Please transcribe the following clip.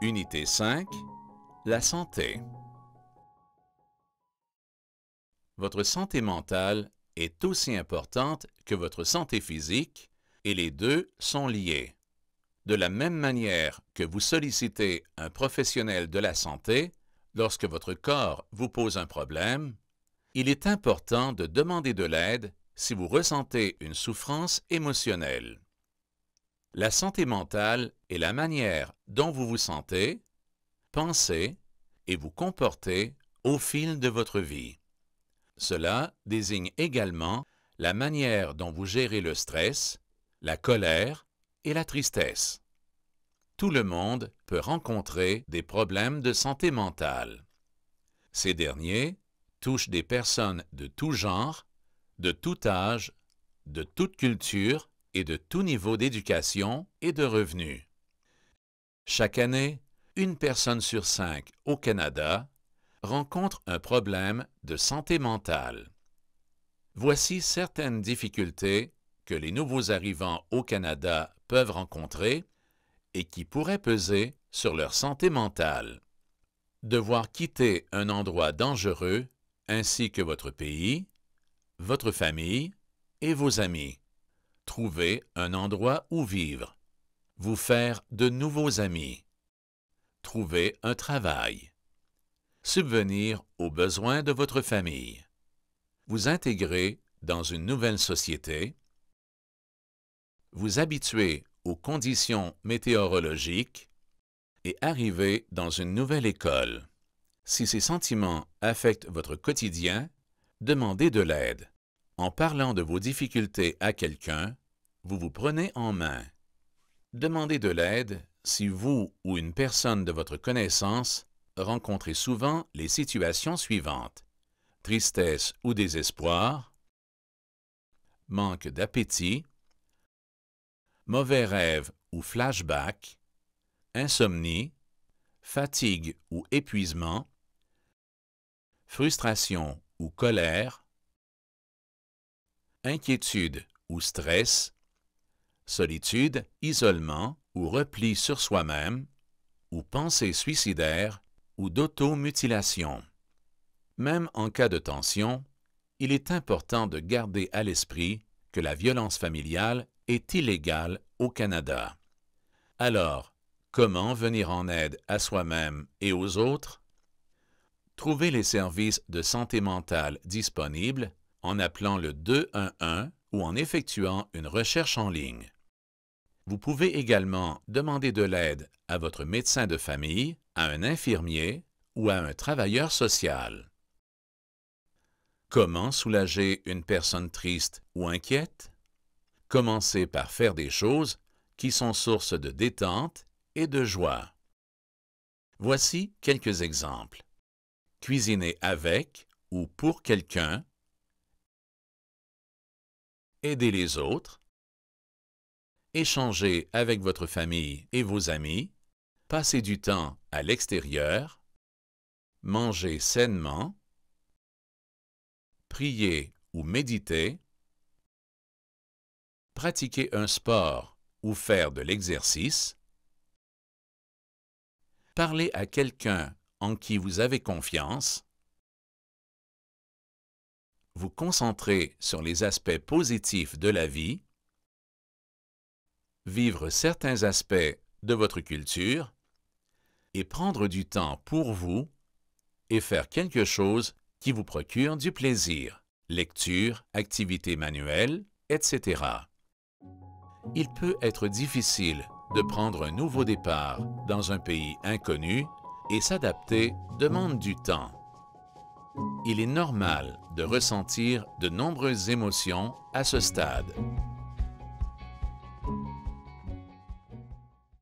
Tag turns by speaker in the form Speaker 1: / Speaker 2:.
Speaker 1: Unité 5. La santé. Votre santé mentale est aussi importante que votre santé physique et les deux sont liés. De la même manière que vous sollicitez un professionnel de la santé lorsque votre corps vous pose un problème, il est important de demander de l'aide si vous ressentez une souffrance émotionnelle. La santé mentale est la manière dont vous vous sentez, pensez et vous comportez au fil de votre vie. Cela désigne également la manière dont vous gérez le stress, la colère et la tristesse. Tout le monde peut rencontrer des problèmes de santé mentale. Ces derniers touchent des personnes de tout genre, de tout âge, de toute culture de tout niveau d'éducation et de revenus. Chaque année, une personne sur cinq au Canada rencontre un problème de santé mentale. Voici certaines difficultés que les nouveaux arrivants au Canada peuvent rencontrer et qui pourraient peser sur leur santé mentale. Devoir quitter un endroit dangereux ainsi que votre pays, votre famille et vos amis. Trouver un endroit où vivre. Vous faire de nouveaux amis. Trouver un travail. Subvenir aux besoins de votre famille. Vous intégrer dans une nouvelle société. Vous habituer aux conditions météorologiques et arriver dans une nouvelle école. Si ces sentiments affectent votre quotidien, demandez de l'aide. En parlant de vos difficultés à quelqu'un, vous vous prenez en main. Demandez de l'aide si vous ou une personne de votre connaissance rencontrez souvent les situations suivantes. Tristesse ou désespoir, manque d'appétit, mauvais rêves ou flashback, insomnie, fatigue ou épuisement, frustration ou colère, inquiétude ou stress, solitude, isolement ou repli sur soi-même, ou pensée suicidaire ou d'automutilation. Même en cas de tension, il est important de garder à l'esprit que la violence familiale est illégale au Canada. Alors, comment venir en aide à soi-même et aux autres? Trouvez les services de santé mentale disponibles en appelant le 211 ou en effectuant une recherche en ligne. Vous pouvez également demander de l'aide à votre médecin de famille, à un infirmier ou à un travailleur social. Comment soulager une personne triste ou inquiète? Commencez par faire des choses qui sont source de détente et de joie. Voici quelques exemples. Cuisiner avec ou pour quelqu'un aider les autres, échanger avec votre famille et vos amis, passer du temps à l'extérieur, manger sainement, prier ou méditer, pratiquer un sport ou faire de l'exercice, parler à quelqu'un en qui vous avez confiance, vous concentrer sur les aspects positifs de la vie, vivre certains aspects de votre culture et prendre du temps pour vous et faire quelque chose qui vous procure du plaisir, lecture, activité manuelle, etc. Il peut être difficile de prendre un nouveau départ dans un pays inconnu et s'adapter demande du temps il est normal de ressentir de nombreuses émotions à ce stade.